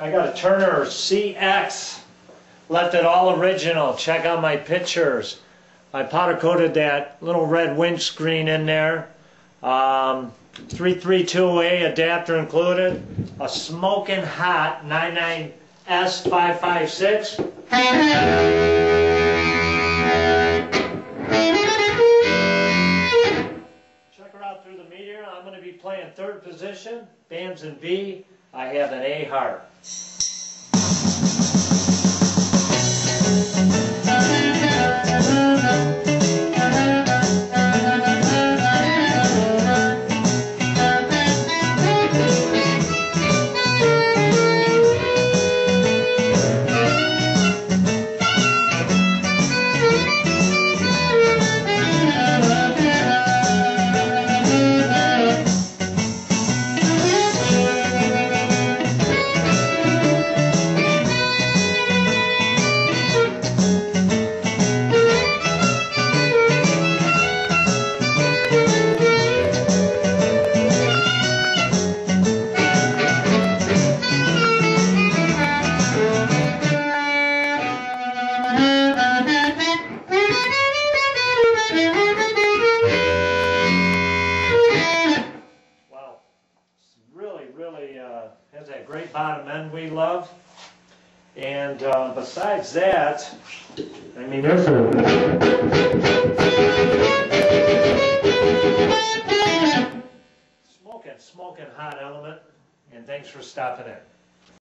I got a Turner CX. Left it all original. Check out my pictures. I powder coated that little red windscreen in there. Um, 332A adapter included. A smoking hot 99S556. Check her out through the meteor. I'm going to be playing third position. Band's in B. I have an A harp. Uh, has that great bottom end we love. And uh, besides that, I mean, there's a. Smoking, smoking hot element. And thanks for stopping in.